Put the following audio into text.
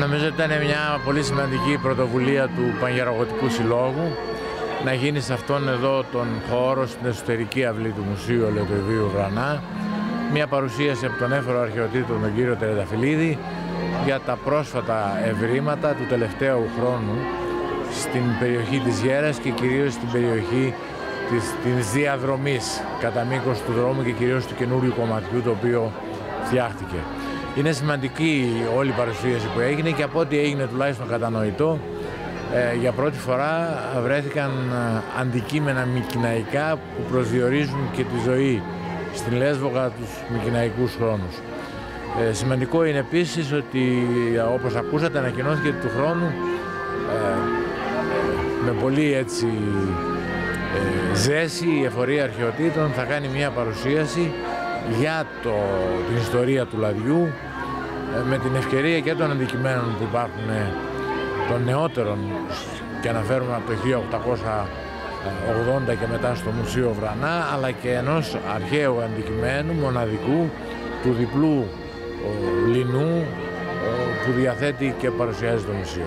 Νομίζω ότι ήταν μια πολύ σημαντική πρωτοβουλία του Παγεραγωτικού Συλλόγου να γίνει σε αυτόν εδώ τον χώρο, στην εσωτερική αυλή του Μουσείου Ελαιοτριβίου Βρανά, μια παρουσίαση από τον έφορο αρχαιοτήτο τον κύριο Τερεταφυλλίδη για τα πρόσφατα ευρήματα του τελευταίου χρόνου στην περιοχή της Γέρας και κυρίως στην περιοχή της, της διαδρομής κατά μήκος του δρόμου και κυρίως του καινούριου κομματιού το οποίο φτιάχτηκε. Είναι σημαντική όλη η παρουσίαση που έγινε και από ό,τι έγινε τουλάχιστον κατανοητό ε, για πρώτη φορά βρέθηκαν ε, αντικείμενα μικυναϊκά που προσδιορίζουν και τη ζωή στην Λέσβο κατά τους μικυναϊκούς χρόνους. Ε, σημαντικό είναι επίσης ότι όπως ακούσατε ανακοινώθηκε του χρόνου ε, με πολύ έτσι ζέση η εφορία αρχαιοτήτων θα κάνει μια παρουσίαση για το, την ιστορία του λαδιού με την ευκαιρία και των αντικειμένων που υπάρχουν των νεότερων και αναφέρουμε από το 1880 και μετά στο Μουσείο Βρανά αλλά και ενός αρχαίου αντικειμένου μοναδικού του διπλού λινού που διαθέτει και παρουσιάζει το μουσείο.